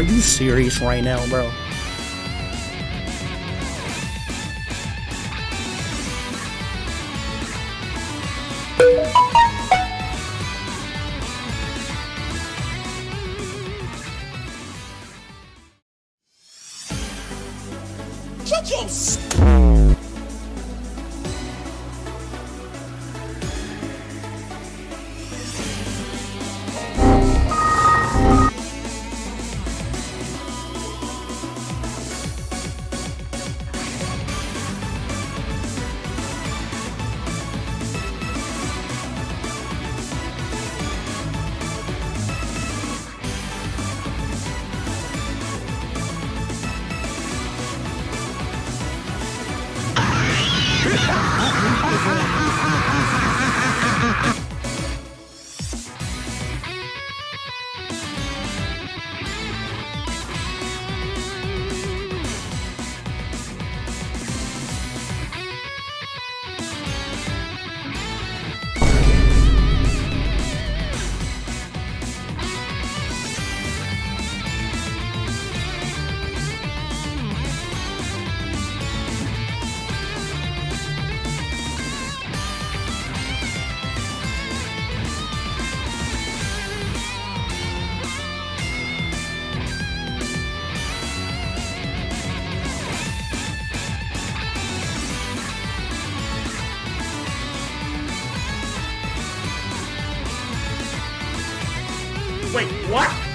Are you serious right now, bro? Wait, what?